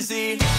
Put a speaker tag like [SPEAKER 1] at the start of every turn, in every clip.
[SPEAKER 1] easy.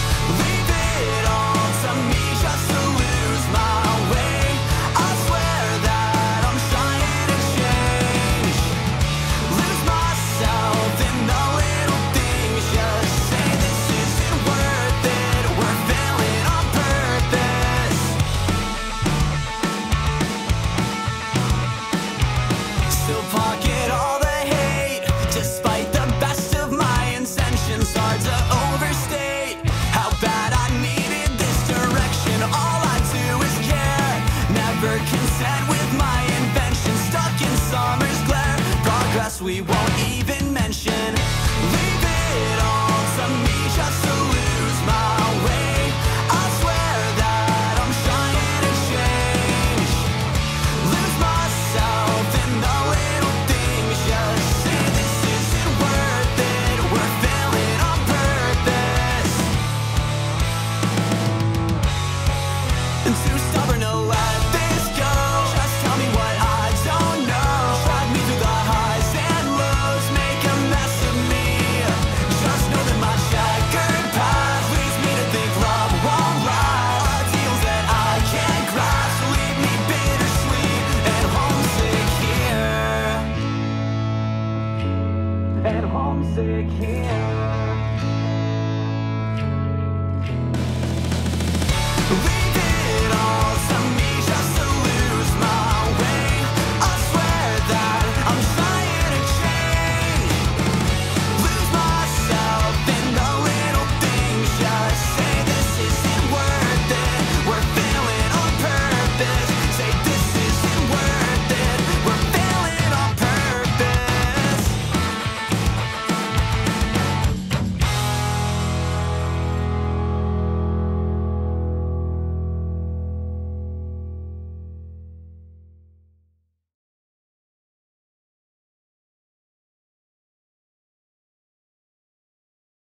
[SPEAKER 1] We want. I can.